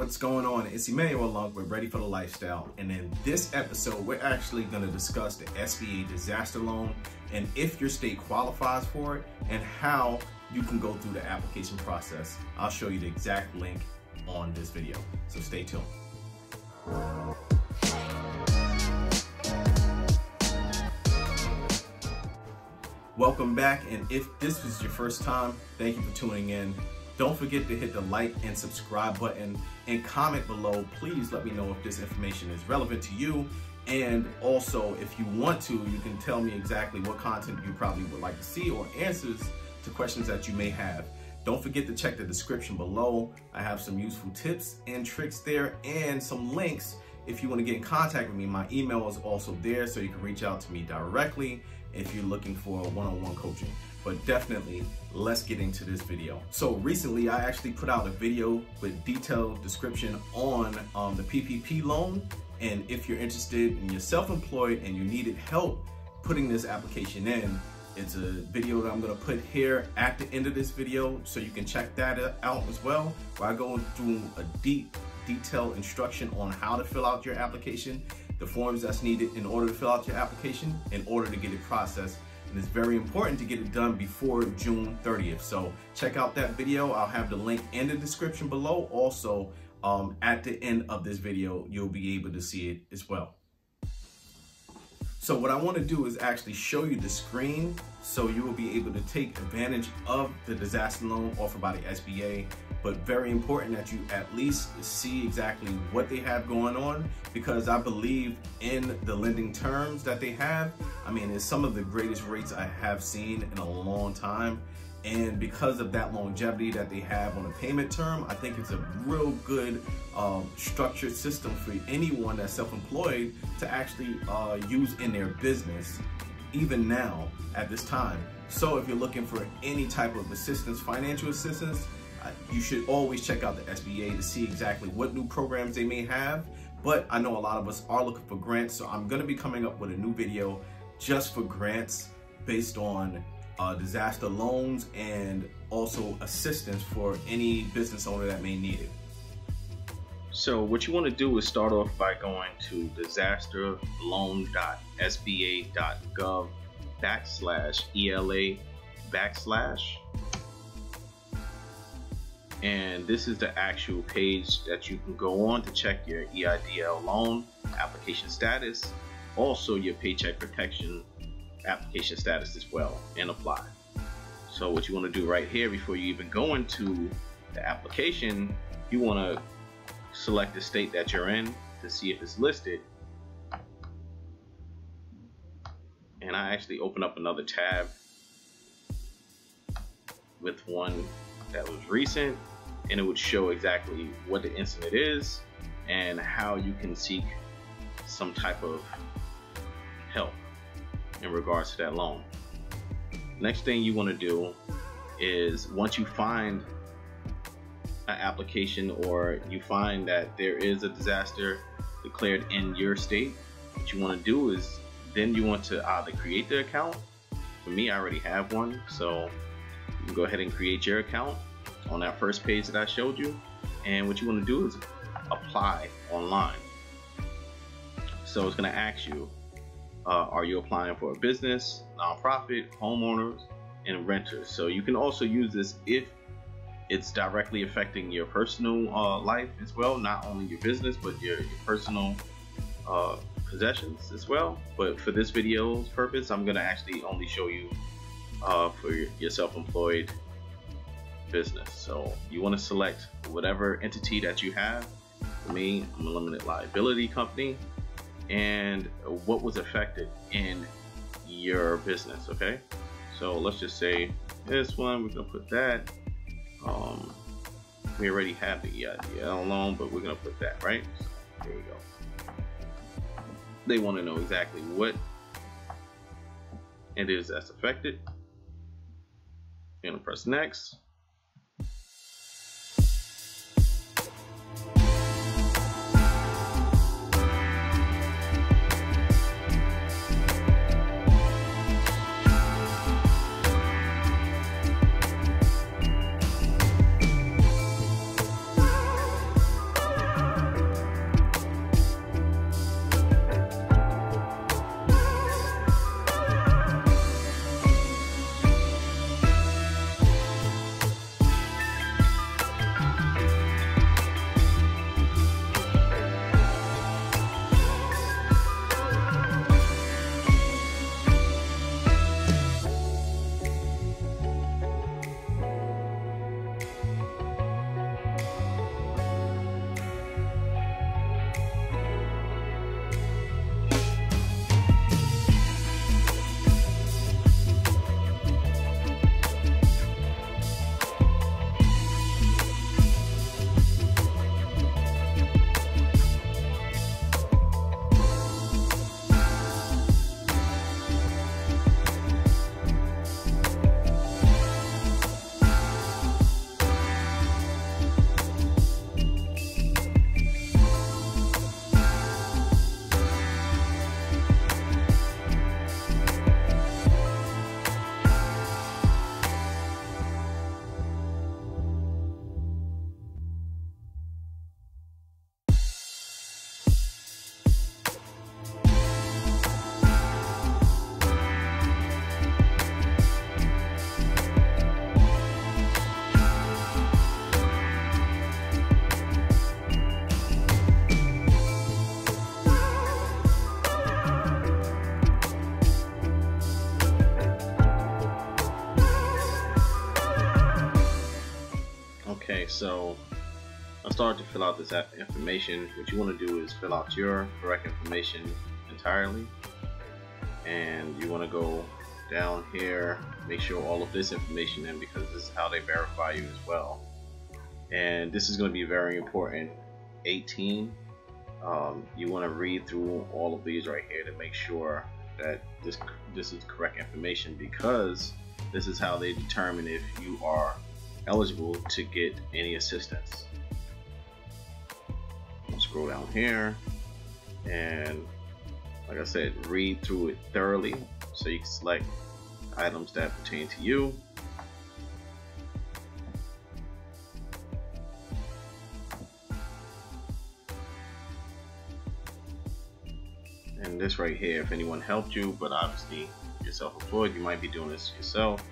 What's going on? It's Emmanuel Loncke with Ready for the Lifestyle. And in this episode, we're actually going to discuss the SBA disaster loan and if your state qualifies for it and how you can go through the application process. I'll show you the exact link on this video. So stay tuned. Welcome back. And if this was your first time, thank you for tuning in. Don't forget to hit the like and subscribe button and comment below. Please let me know if this information is relevant to you. And also, if you want to, you can tell me exactly what content you probably would like to see or answers to questions that you may have. Don't forget to check the description below. I have some useful tips and tricks there and some links if you want to get in contact with me. My email is also there so you can reach out to me directly if you're looking for one-on-one -on -one coaching but definitely let's get into this video. So recently I actually put out a video with detailed description on um, the PPP loan. And if you're interested and you're self-employed and you needed help putting this application in, it's a video that I'm gonna put here at the end of this video so you can check that out as well, where I go through a deep, detailed instruction on how to fill out your application, the forms that's needed in order to fill out your application, in order to get it processed and it's very important to get it done before June 30th. So check out that video. I'll have the link in the description below. Also, um, at the end of this video, you'll be able to see it as well. So what I want to do is actually show you the screen so you will be able to take advantage of the disaster loan offered by the SBA. But very important that you at least see exactly what they have going on because I believe in the lending terms that they have. I mean, it's some of the greatest rates I have seen in a long time. And because of that longevity that they have on a payment term, I think it's a real good um, structured system for anyone that's self-employed to actually uh, use in their business, even now at this time. So if you're looking for any type of assistance, financial assistance, you should always check out the SBA to see exactly what new programs they may have. But I know a lot of us are looking for grants, so I'm gonna be coming up with a new video just for grants based on uh, disaster loans and also assistance for any business owner that may need it. So what you want to do is start off by going to disasterloan.sba.gov backslash ELA backslash and this is the actual page that you can go on to check your EIDL loan application status also your paycheck protection application status as well and apply. So what you want to do right here before you even go into the application, you want to select the state that you're in to see if it's listed. And I actually open up another tab with one that was recent and it would show exactly what the incident is and how you can seek some type of help in regards to that loan. Next thing you want to do is once you find an application or you find that there is a disaster declared in your state, what you want to do is then you want to either create the account. For me, I already have one, so you can go ahead and create your account on that first page that I showed you. And what you want to do is apply online. So it's going to ask you uh, are you applying for a business, nonprofit, homeowners, and renters? So you can also use this if it's directly affecting your personal uh, life as well, not only your business, but your, your personal uh, possessions as well. But for this video's purpose, I'm gonna actually only show you uh, for your self-employed business. So you wanna select whatever entity that you have. For me, I'm a limited liability company. And what was affected in your business okay? So let's just say this one we're gonna put that. Um, we already have the EIDL loan but we're gonna put that right? So we go. They want to know exactly what it is that's affected. You're gonna press next Okay, so I started to fill out this information. What you want to do is fill out your correct information entirely. And you want to go down here, make sure all of this information in because this is how they verify you as well. And this is going to be very important. 18, um, you want to read through all of these right here to make sure that this this is correct information because this is how they determine if you are eligible to get any assistance. Scroll down here and like I said, read through it thoroughly so you can select items that pertain to you. And this right here, if anyone helped you, but obviously you're self-employed, you might be doing this yourself.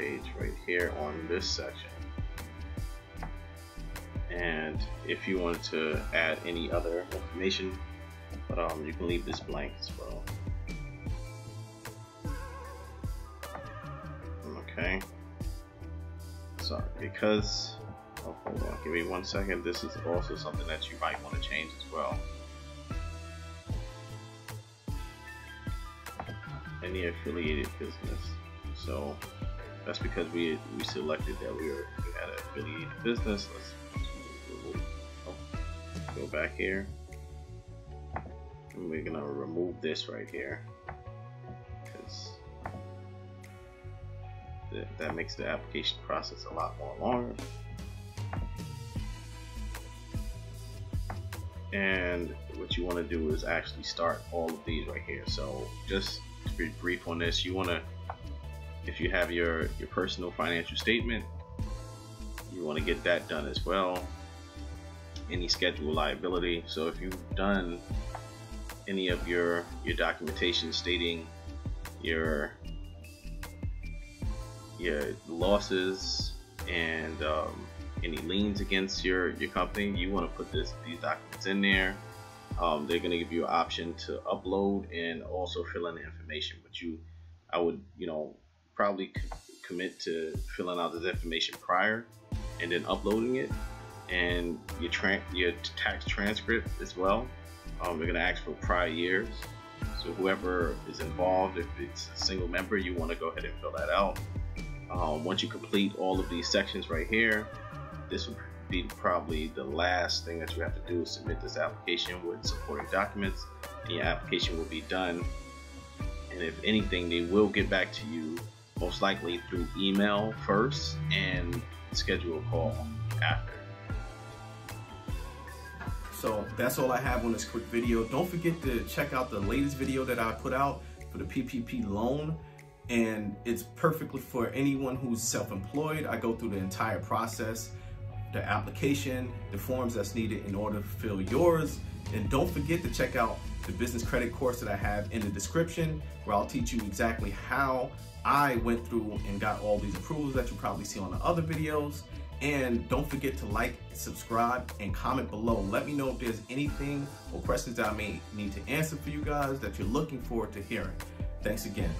Page right here on this section. And if you wanted to add any other information, but um, you can leave this blank as well. Okay. Sorry, because oh, hold on, give me one second. This is also something that you might want to change as well. Any affiliated business. So that's because we we selected that we we had an affiliated business. Let's, let's go back here. And we're gonna remove this right here because th that makes the application process a lot more longer. And what you want to do is actually start all of these right here. So just to be brief on this, you want to if you have your your personal financial statement you want to get that done as well. Any schedule liability so if you've done any of your your documentation stating your your losses and um, any liens against your your company you want to put this these documents in there. Um, they're going to give you an option to upload and also fill in the information but you I would you know probably commit to filling out this information prior and then uploading it and your, your tax transcript as well. Um, they're going to ask for prior years. So whoever is involved, if it's a single member, you want to go ahead and fill that out. Um, once you complete all of these sections right here, this will be probably the last thing that you have to do is submit this application with supporting documents and your application will be done. And if anything, they will get back to you most likely through email first and schedule a call after. So that's all I have on this quick video. Don't forget to check out the latest video that I put out for the PPP loan. And it's perfectly for anyone who's self-employed. I go through the entire process, the application, the forms that's needed in order to fill yours. And don't forget to check out the business credit course that I have in the description where I'll teach you exactly how I went through and got all these approvals that you probably see on the other videos. And don't forget to like, subscribe, and comment below. Let me know if there's anything or questions I may need to answer for you guys that you're looking forward to hearing. Thanks again.